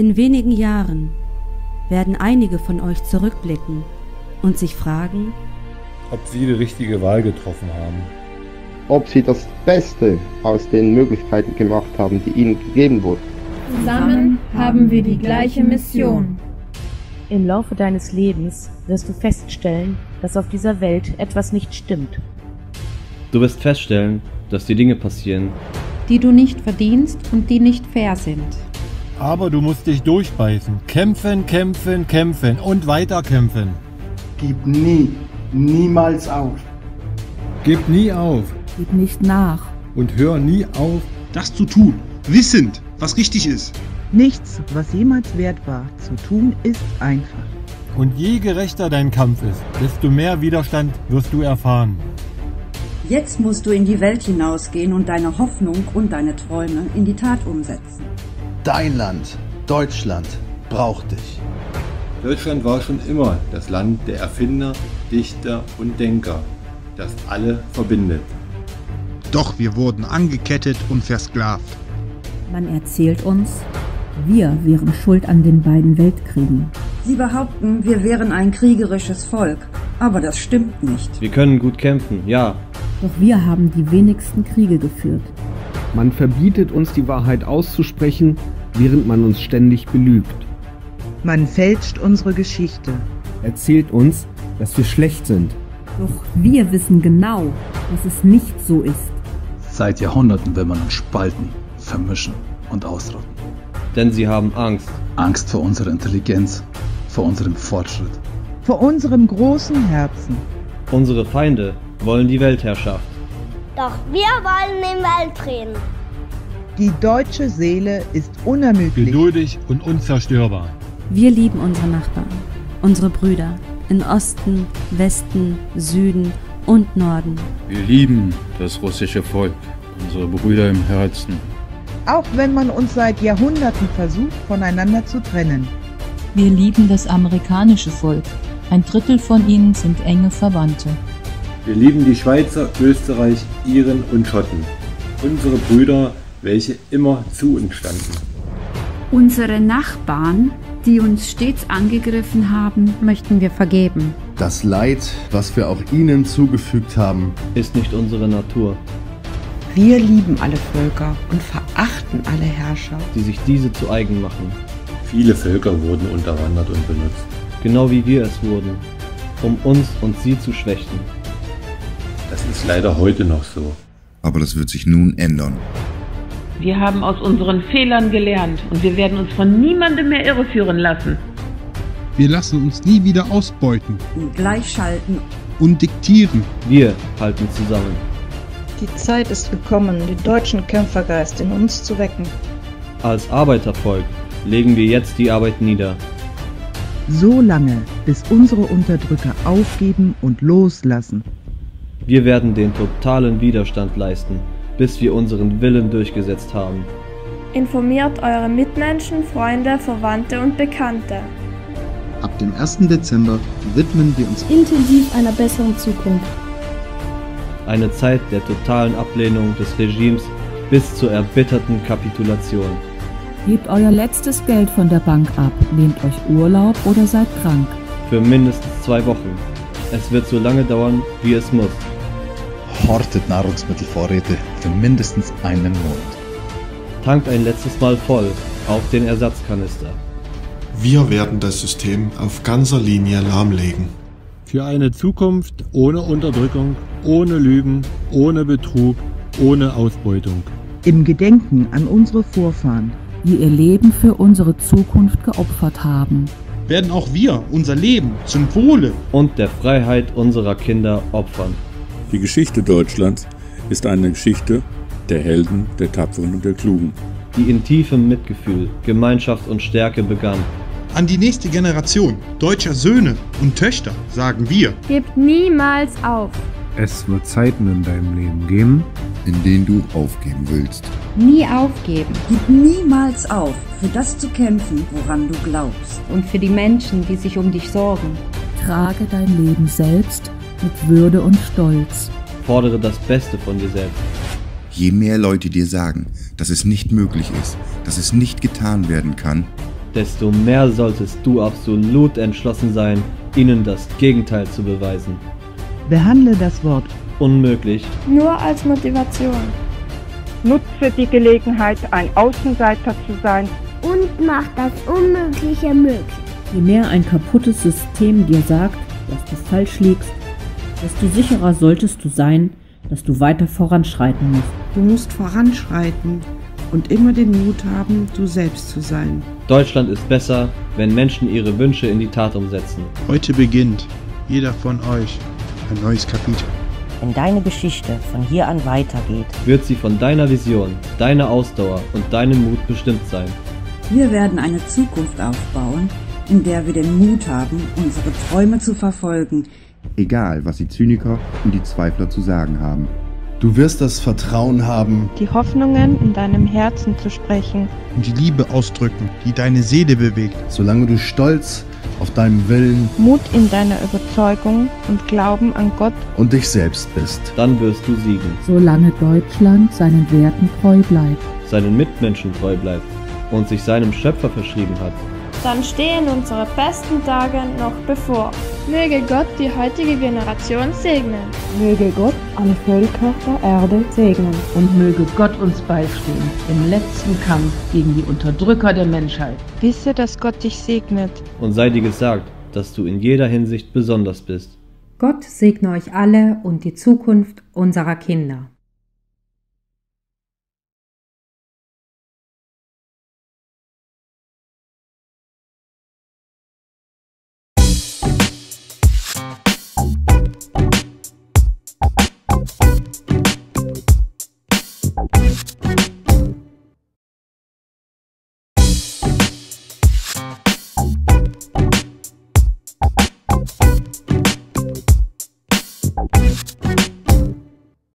In wenigen Jahren werden einige von euch zurückblicken und sich fragen, ob sie die richtige Wahl getroffen haben. Ob sie das Beste aus den Möglichkeiten gemacht haben, die ihnen gegeben wurden. Zusammen haben wir die gleiche Mission. Im Laufe deines Lebens wirst du feststellen, dass auf dieser Welt etwas nicht stimmt. Du wirst feststellen, dass die Dinge passieren, die du nicht verdienst und die nicht fair sind. Aber du musst dich durchbeißen. Kämpfen, kämpfen, kämpfen und weiter kämpfen. Gib nie, niemals auf. Gib nie auf. Gib nicht nach. Und hör nie auf, das zu tun, wissend, was richtig ist. Nichts, was jemals wert war, zu tun, ist einfach. Und je gerechter dein Kampf ist, desto mehr Widerstand wirst du erfahren. Jetzt musst du in die Welt hinausgehen und deine Hoffnung und deine Träume in die Tat umsetzen. Dein Land, Deutschland, braucht dich. Deutschland war schon immer das Land der Erfinder, Dichter und Denker, das alle verbindet. Doch wir wurden angekettet und versklavt. Man erzählt uns, wir wären schuld an den beiden Weltkriegen. Sie behaupten, wir wären ein kriegerisches Volk, aber das stimmt nicht. Wir können gut kämpfen, ja. Doch wir haben die wenigsten Kriege geführt. Man verbietet uns die Wahrheit auszusprechen, während man uns ständig belügt. Man fälscht unsere Geschichte. Erzählt uns, dass wir schlecht sind. Doch wir wissen genau, dass es nicht so ist. Seit Jahrhunderten will man uns spalten, vermischen und ausrotten. Denn sie haben Angst. Angst vor unserer Intelligenz, vor unserem Fortschritt. Vor unserem großen Herzen. Unsere Feinde wollen die Weltherrschaft. Doch wir wollen den Weltfrieden. Die deutsche Seele ist unermüdlich. Geduldig und unzerstörbar. Wir lieben unsere Nachbarn, unsere Brüder in Osten, Westen, Süden und Norden. Wir lieben das russische Volk, unsere Brüder im Herzen. Auch wenn man uns seit Jahrhunderten versucht, voneinander zu trennen. Wir lieben das amerikanische Volk. Ein Drittel von ihnen sind enge Verwandte. Wir lieben die Schweizer, Österreich, Iren und Schotten. Unsere Brüder, welche immer zu uns standen. Unsere Nachbarn, die uns stets angegriffen haben, möchten wir vergeben. Das Leid, was wir auch ihnen zugefügt haben, ist nicht unsere Natur. Wir lieben alle Völker und verachten alle Herrscher, die sich diese zu eigen machen. Viele Völker wurden unterwandert und benutzt. Genau wie wir es wurden, um uns und sie zu schwächen. Das ist leider heute noch so. Aber das wird sich nun ändern. Wir haben aus unseren Fehlern gelernt und wir werden uns von niemandem mehr irreführen lassen. Wir lassen uns nie wieder ausbeuten. Und gleichschalten. Und diktieren. Wir halten zusammen. Die Zeit ist gekommen, den deutschen Kämpfergeist in uns zu wecken. Als Arbeitervolk legen wir jetzt die Arbeit nieder. So lange, bis unsere Unterdrücker aufgeben und loslassen. Wir werden den totalen Widerstand leisten, bis wir unseren Willen durchgesetzt haben. Informiert eure Mitmenschen, Freunde, Verwandte und Bekannte. Ab dem 1. Dezember widmen wir uns intensiv einer besseren Zukunft. Eine Zeit der totalen Ablehnung des Regimes bis zur erbitterten Kapitulation. Gebt euer letztes Geld von der Bank ab, nehmt euch Urlaub oder seid krank. Für mindestens zwei Wochen. Es wird so lange dauern, wie es muss. Hortet Nahrungsmittelvorräte für mindestens einen Monat. Tankt ein letztes Mal voll auf den Ersatzkanister. Wir werden das System auf ganzer Linie lahmlegen. Für eine Zukunft ohne Unterdrückung, ohne Lügen, ohne Betrug, ohne Ausbeutung. Im Gedenken an unsere Vorfahren, die ihr Leben für unsere Zukunft geopfert haben, werden auch wir unser Leben zum Wohle und der Freiheit unserer Kinder opfern. Die Geschichte Deutschlands ist eine Geschichte der Helden, der Tapferen und der Klugen. Die in tiefem Mitgefühl, Gemeinschaft und Stärke begann. An die nächste Generation deutscher Söhne und Töchter sagen wir: Gebt niemals auf. Es wird Zeiten in deinem Leben geben, in denen du aufgeben willst. Nie aufgeben. Gib niemals auf, für das zu kämpfen, woran du glaubst. Und für die Menschen, die sich um dich sorgen. Trage dein Leben selbst mit Würde und Stolz. Fordere das Beste von dir selbst. Je mehr Leute dir sagen, dass es nicht möglich ist, dass es nicht getan werden kann, desto mehr solltest du absolut entschlossen sein, ihnen das Gegenteil zu beweisen. Behandle das Wort unmöglich nur als Motivation. Nutze die Gelegenheit, ein Außenseiter zu sein und mach das Unmögliche möglich. Je mehr ein kaputtes System dir sagt, dass du falsch liegst, desto sicherer solltest du sein, dass du weiter voranschreiten musst. Du musst voranschreiten und immer den Mut haben, du selbst zu sein. Deutschland ist besser, wenn Menschen ihre Wünsche in die Tat umsetzen. Heute beginnt jeder von euch ein neues Kapitel. Wenn deine Geschichte von hier an weitergeht, wird sie von deiner Vision, deiner Ausdauer und deinem Mut bestimmt sein. Wir werden eine Zukunft aufbauen, in der wir den Mut haben, unsere Träume zu verfolgen, egal was die Zyniker und die Zweifler zu sagen haben. Du wirst das Vertrauen haben, die Hoffnungen in deinem Herzen zu sprechen und die Liebe ausdrücken, die deine Seele bewegt. Solange du stolz auf deinem Willen, Mut in deiner Überzeugung und Glauben an Gott und dich selbst bist, dann wirst du siegen. Solange Deutschland seinen Werten treu bleibt, seinen Mitmenschen treu bleibt und sich seinem Schöpfer verschrieben hat, dann stehen unsere besten Tage noch bevor. Möge Gott die heutige Generation segnen. Möge Gott alle Völker der Erde segnen. Und möge Gott uns beistehen im letzten Kampf gegen die Unterdrücker der Menschheit. Wisse, dass Gott dich segnet. Und sei dir gesagt, dass du in jeder Hinsicht besonders bist. Gott segne euch alle und die Zukunft unserer Kinder.